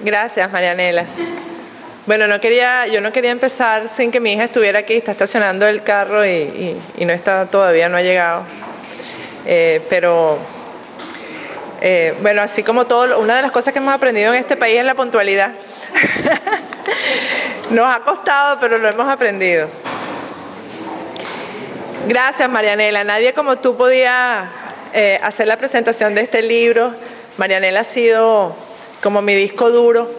Gracias, Marianela. Bueno, no quería, yo no quería empezar sin que mi hija estuviera aquí, está estacionando el carro y, no está todavía, no ha llegado. Eh, pero, eh, bueno, así como todo, una de las cosas que hemos aprendido en este país es la puntualidad. Nos ha costado, pero lo hemos aprendido. Gracias, Marianela. Nadie como tú podía eh, hacer la presentación de este libro. Marianela ha sido como mi disco duro.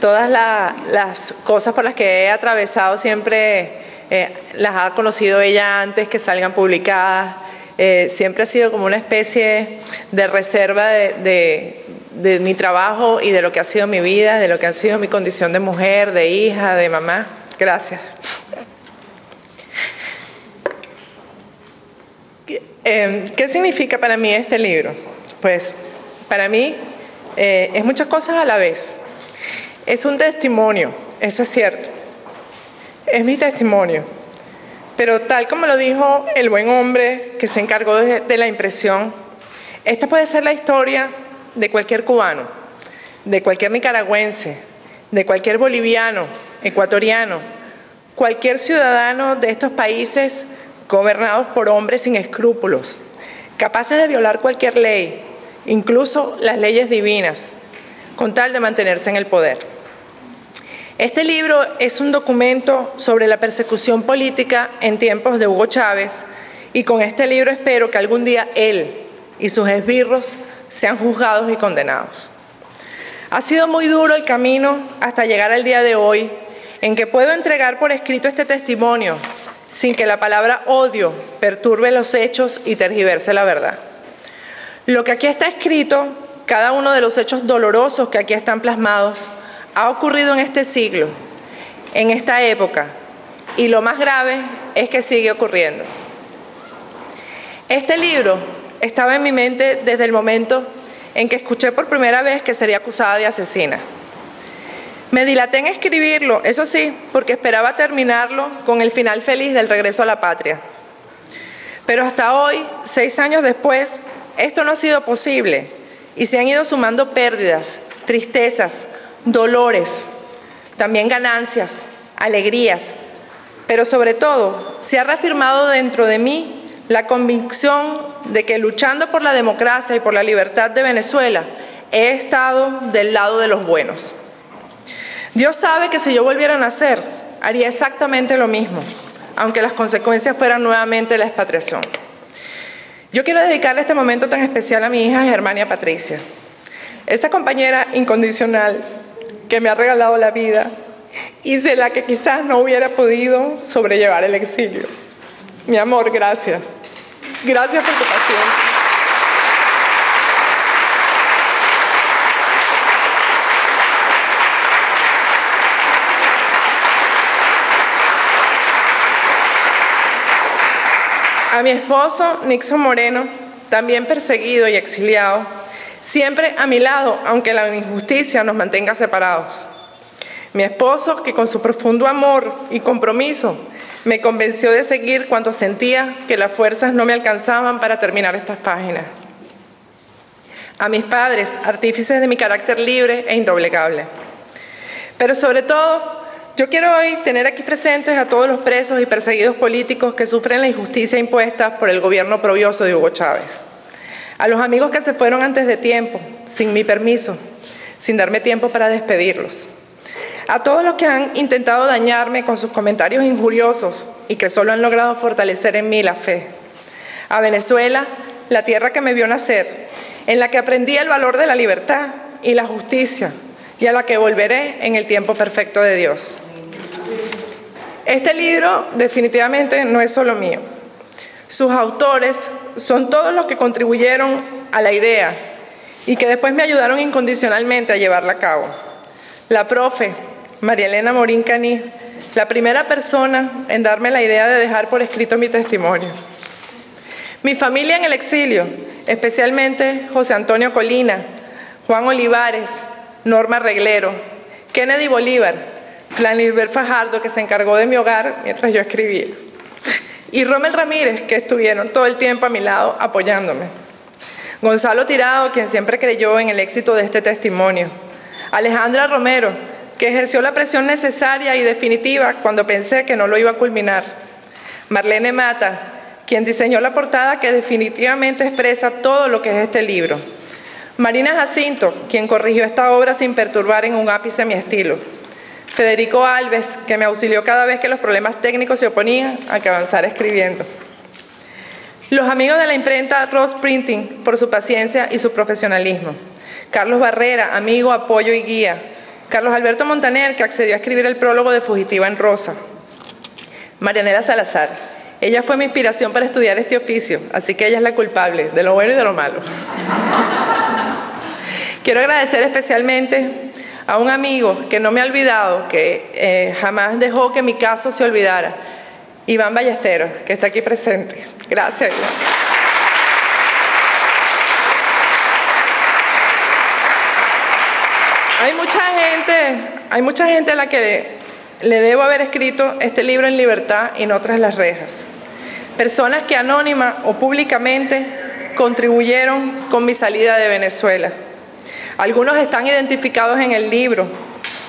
Todas las cosas por las que he atravesado siempre eh, las ha conocido ella antes que salgan publicadas. Eh, siempre ha sido como una especie de reserva de, mi trabajo y de lo que ha sido mi vida, de lo que ha sido mi condición de mujer, de hija, de mamá. Gracias. Em, ¿Qué significa para mí este libro? Pues para mí eh, es muchas cosas a la vez. Es un testimonio, eso es cierto. Es mi testimonio. Pero tal como lo dijo el buen hombre que se encargó de la impresión, esta puede ser la historia de cualquier cubano, de cualquier nicaragüense, de cualquier boliviano, ecuatoriano, cualquier ciudadano de estos países gobernados por hombres sin escrúpulos, capaces de violar cualquier ley, incluso las leyes divinas, con tal de mantenerse en el poder. Este libro es un documento sobre la persecución política en tiempos de Hugo Chávez y con este libro espero que algún día él y sus esbirros sean juzgados y condenados. Ha sido muy duro el camino hasta llegar al día de hoy en que puedo entregar por escrito este testimonio sin que la palabra odio perturbe los hechos y tergiverse la verdad. Lo que aquí está escrito, cada uno de los hechos dolorosos que aquí están plasmados, ha ocurrido en este siglo, en esta época, y lo más grave es que sigue ocurriendo. Este libro estaba en mi mente desde el momento en que escuché por primera vez que sería acusada de asesina. Me dilaté en escribirlo, eso sí, porque esperaba terminarlo con el final feliz del regreso a la patria. Pero hasta hoy, seis años después, esto no ha sido posible y se han ido sumando pérdidas, tristezas, dolores, también ganancias, alegrías, pero sobre todo se ha reafirmado dentro de mí la convicción de que luchando por la democracia y por la libertad de Venezuela he estado del lado de los buenos. Dios sabe que si yo volviera a nacer, haría exactamente lo mismo, aunque las consecuencias fueran nuevamente la expatriación. Yo quiero dedicarle este momento tan especial a mi hija Germania Patricia, esa compañera incondicional que me ha regalado la vida y de la que quizás no hubiera podido sobrellevar el exilio. Mi amor, gracias. Gracias por tu paciencia. A mi esposo, Nixon Moreno, también perseguido y exiliado, siempre a mi lado, aunque la injusticia nos mantenga separados. Mi esposo, que con su profundo amor y compromiso me convenció de seguir cuando sentía que las fuerzas no me alcanzaban para terminar estas páginas. A mis padres, artífices de mi carácter libre e indoblegable. Pero sobre todo, yo quiero hoy tener aquí presentes a todos los presos y perseguidos políticos que sufren la injusticia impuesta por el gobierno probioso de Hugo Chávez. A los amigos que se fueron antes de tiempo, sin mi permiso, sin darme tiempo para despedirlos. A todos los que han intentado dañarme con sus comentarios injuriosos y que solo han logrado fortalecer en mí la fe. A Venezuela, la tierra que me vio nacer, en la que aprendí el valor de la libertad y la justicia, y a la que volveré en el tiempo perfecto de Dios. Este libro definitivamente no es solo mío. Sus autores son todos los que contribuyeron a la idea y que después me ayudaron incondicionalmente a llevarla a cabo. La profe, María Elena Morín Caní, la primera persona en darme la idea de dejar por escrito mi testimonio. Mi familia en el exilio, especialmente José Antonio Colina, Juan Olivares, Norma Reglero, Kennedy Bolívar, Flanilber Fajardo, que se encargó de mi hogar mientras yo escribía, y Rommel Ramírez, que estuvieron todo el tiempo a mi lado apoyándome. Gonzalo Tirado, quien siempre creyó en el éxito de este testimonio. Alejandra Romero, que ejerció la presión necesaria y definitiva cuando pensé que no lo iba a culminar. Marlene Mata, quien diseñó la portada que definitivamente expresa todo lo que es este libro. Marina Jacinto, quien corrigió esta obra sin perturbar en un ápice mi estilo. Federico Alves, que me auxilió cada vez que los problemas técnicos se oponían a que avanzara escribiendo. Los amigos de la imprenta Ross Printing, por su paciencia y su profesionalismo. Carlos Barrera, amigo, apoyo y guía. Carlos Alberto Montaner, que accedió a escribir el prólogo de Fugitiva en Rosa. Marianela Salazar. Ella fue mi inspiración para estudiar este oficio, así que ella es la culpable de lo bueno y de lo malo. Quiero agradecer especialmente a un amigo que no me ha olvidado, que eh, jamás dejó que mi caso se olvidara, Iván Ballesteros, que está aquí presente. Gracias, Iván. Hay mucha gente, hay mucha gente a la que le debo haber escrito este libro en libertad y no tras las rejas. Personas que anónima o públicamente contribuyeron con mi salida de Venezuela. Algunos están identificados en el libro,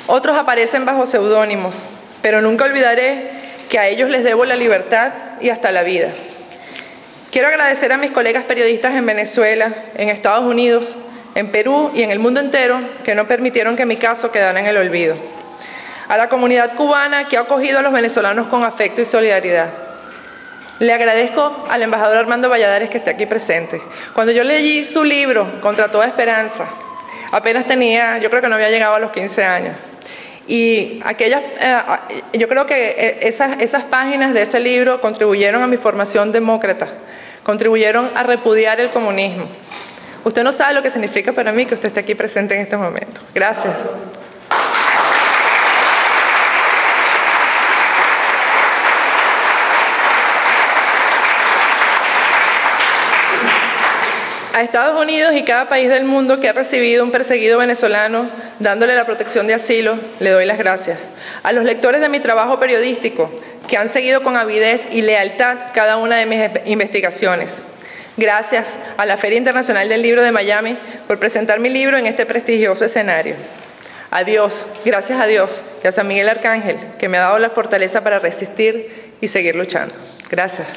otros aparecen bajo seudónimos, pero nunca olvidaré que a ellos les debo la libertad y hasta la vida. Quiero agradecer a mis colegas periodistas en Venezuela, en Estados Unidos, en Perú y en el mundo entero que no permitieron que mi caso quedara en el olvido. A la comunidad cubana que ha acogido a los venezolanos con afecto y solidaridad. Le agradezco al embajador Armando Valladares que está aquí presente. Cuando yo leí su libro, Contra toda esperanza, Apenas tenía, yo creo que no había llegado a los 15 años. Y aquellas, eh, yo creo que eh, esas, esas páginas de ese libro contribuyeron a mi formación demócrata, contribuyeron a repudiar el comunismo. Usted no sabe lo que significa para mí que usted esté aquí presente en este momento. Gracias. A Estados Unidos y cada país del mundo que ha recibido un perseguido venezolano dándole la protección de asilo, le doy las gracias. A los lectores de mi trabajo periodístico, que han seguido con avidez y lealtad cada una de mis investigaciones. Gracias a la Feria Internacional del Libro de Miami por presentar mi libro en este prestigioso escenario. Adiós, gracias a Dios y a San Miguel Arcángel, que me ha dado la fortaleza para resistir y seguir luchando. Gracias.